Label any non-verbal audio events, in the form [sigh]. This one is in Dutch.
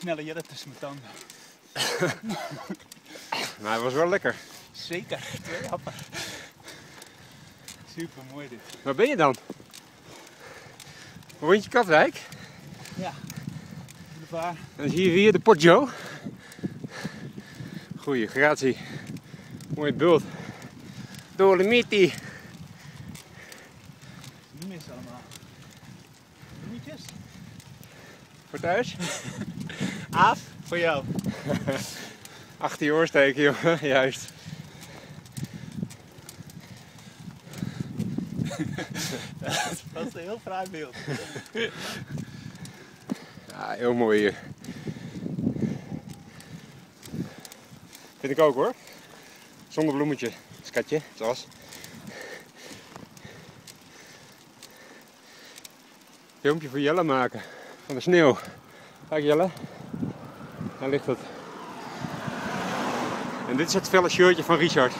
snelle tussen mijn tanden. [laughs] Maar het was wel lekker. Zeker, twee happen. Super mooi dit. Waar ben je dan? Rondje Katwijk. Ja, boulevard. En dan zie je weer de Port Joe. Goeie, gratie. Mooi beeld. Dolomiti. Nu mis allemaal. Bloemetjes. Voor thuis? [laughs] Aaf, voor jou. [laughs] Achter je oorsteken, jongen. [laughs] Juist. [laughs] Dat is een heel fraai beeld. Ja, heel mooi hier. Vind ik ook hoor. Zonder bloemetje. Skatje, zoals. Filmpje voor Jelle maken. Van de sneeuw. Kijk Jelle. Daar ligt het. En dit is het felle shirtje van Richard.